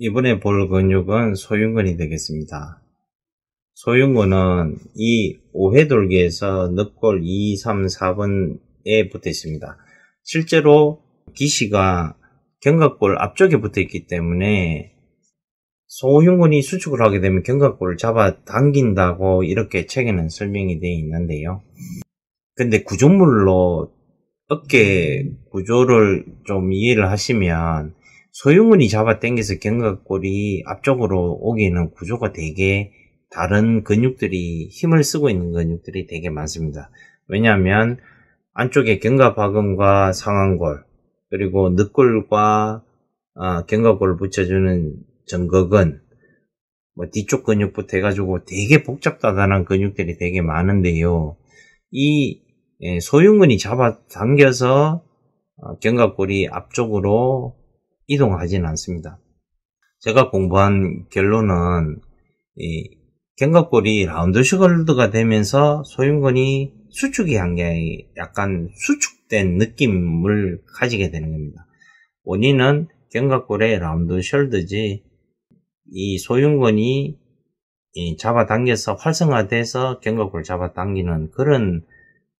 이번에 볼 근육은 소흉근이 되겠습니다. 소흉근은 이 5회 돌기에서 늑골 2, 3, 4번에 붙어 있습니다. 실제로 기시가 견갑골 앞쪽에 붙어 있기 때문에 소흉근이 수축을 하게 되면 견갑골을 잡아 당긴다고 이렇게 책에는 설명이 되어 있는데요. 근데 구조물로 어깨 구조를 좀 이해를 하시면 소유문이 잡아 당겨서 견갑골이 앞쪽으로 오기에는 구조가 되게 다른 근육들이 힘을 쓰고 있는 근육들이 되게 많습니다. 왜냐하면 안쪽에 견갑하근과 상완골 그리고 늑골과 어, 견갑골을 붙여주는 정거근 뭐 뒤쪽 근육부터 해가지고 되게 복잡다단한 근육들이 되게 많은데요. 이 예, 소흉근이 잡아 당겨서 어, 견갑골이 앞쪽으로 이동하지는 않습니다. 제가 공부한 결론은 이 견갑골이 라운드 슈걸드가 되면서 소흉근이 수축이 한 게 약간 수축된 느낌을 가지게 되는 겁니다. 원인은 견갑골의 라운드 숄드지 이 소흉근이 잡아당겨서 활성화돼서 견갑골을 잡아당기는 그런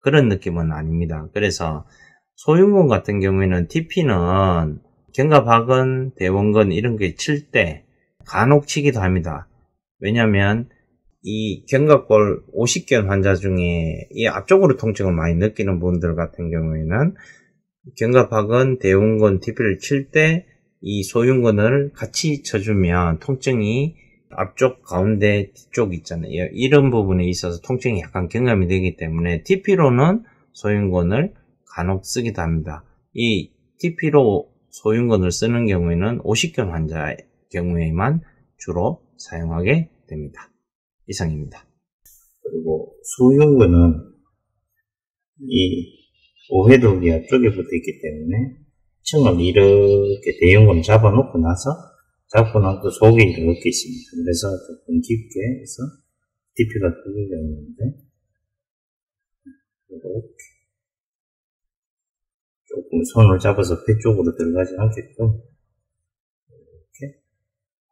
그런 느낌은 아닙니다. 그래서 소흉근 같은 경우에는 TP는 견갑학은 대원근 이런 게 칠 때 간혹 치기도 합니다. 왜냐하면 이 견갑골 50견 환자 중에 이 앞쪽으로 통증을 많이 느끼는 분들 같은 경우에는 견갑학은 대원근 TP를 칠 때 이 소흉근을 같이 쳐주면 통증이 앞쪽 가운데 뒤쪽 있잖아요. 이런 부분에 있어서 통증이 약간 경감이 되기 때문에 TP로는 소흉근을 간혹 쓰기도 합니다. 이 TP로 소흉근을 쓰는 경우에는 50견 환자의 경우에만 주로 사용하게 됩니다. 이상입니다. 그리고 소흉근은 이 오해독이 앞쪽에 붙어 있기 때문에 층을 이렇게 대흉근 잡아놓고 나서 잡고 나서 속에 이렇게 있습니다. 그래서 조금 깊게 해서 DP가 뚫려 있는데 이렇게 손을 잡아서 배 쪽으로 들어가지 않게끔 이렇게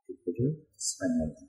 DP를 사용합니다.